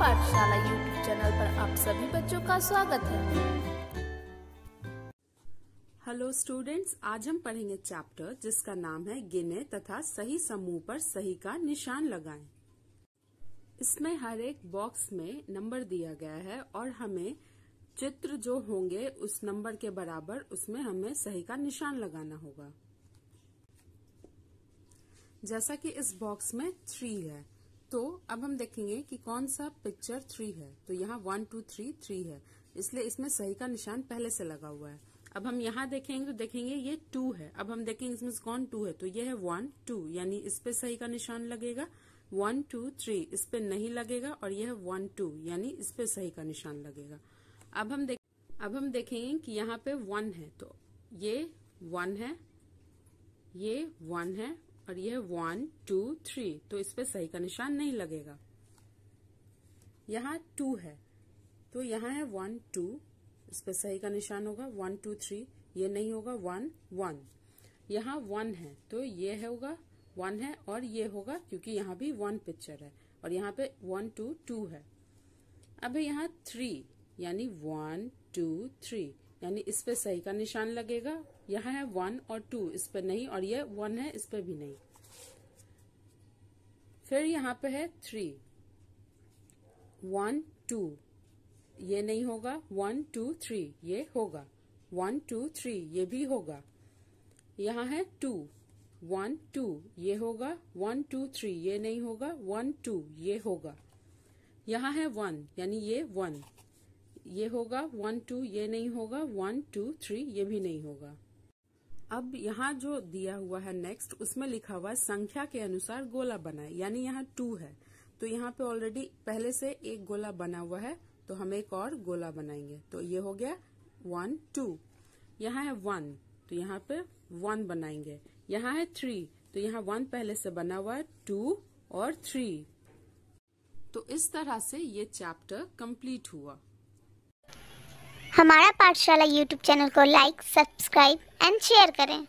पाठशाला YouTube channel पर आप सभी बच्चों का स्वागत है हेलो स्टूडेंट्स आज हम पढ़ेंगे चैप्टर जिसका नाम है गिने तथा सही समूह पर सही का निशान लगाएँ। इसमें हर एक बॉक्स में नंबर दिया गया है और हमें चित्र जो होंगे उस नंबर के बराबर उसमें हमें सही का निशान लगाना होगा जैसा कि इस बॉक्स में थ्री है तो अब हम देखेंगे कि कौन सा पिक्चर थ्री है। तो यहाँ वन टू थ्री थ्री है। इसलिए इसमें सही का निशान पहले से लगा हुआ है। अब हम यहाँ देखेंगे तो देखेंगे ये टू है। अब हम देखेंगे इसमें कौन टू है। तो ये है वन टू यानी इस पे सही का निशान लगेगा। वन टू थ्री इस पे नहीं लगेगा और यह वन टू यानी इस पे सही का निशान लगेगा। अब हम देख, अब हम देखेंगे कि यहाँ पे वन है। तो ये वन है, ये वन है और यह वन टू थ्री तो इस पे सही का निशान नहीं लगेगा। यहाँ टू है। तो यहाँ है वन टू इस पे सही का निशान होगा। वन टू थ्री ये नहीं होगा। वन वन यहाँ वन है। तो ये होगा वन है और ये होगा क्योंकि यहाँ भी वन पिक्चर है। और यहाँ पे वन टू टू है। अब यहाँ थ्री यानी वन टू थ्री यानी इस पे सही का निशान लगेगा। यहाँ है वन और टू इस पे नहीं, और ये वन है, इस पे भी नहीं। फिर यहाँ पे है थ्री वन टू ये नहीं होगा। वन टू थ्री ये होगा। वन टू थ्री ये भी होगा। यहाँ है टू वन टू ये होगा। वन टू थ्री ये नहीं होगा। वन टू ये होगा। यहाँ है वन यानी ये वन ये होगा वन टू ये नहीं होगा वन टू थ्री ये भी नहीं होगा। अब यहाँ जो दिया हुआ है नेक्स्ट उसमें लिखा हुआ है, संख्या के अनुसार गोला बनाए। यानी यहाँ टू है। तो यहाँ पे ऑलरेडी पहले से एक गोला बना हुआ है तो हम एक और गोला बनाएँगे। तो ये हो गया वन टू यहाँ है वन तो यहाँ पे वन बनाएँगे। यहाँ है थ्री तो यहाँ वन पहले से बना हुआ है टू और थ्री तो इस तरह से ये चैप्टर कंप्लीट हुआ। हमारा पाठशाला यूट्यूब चैनल को लाइक सब्सक्राइब एंड शेयर करें।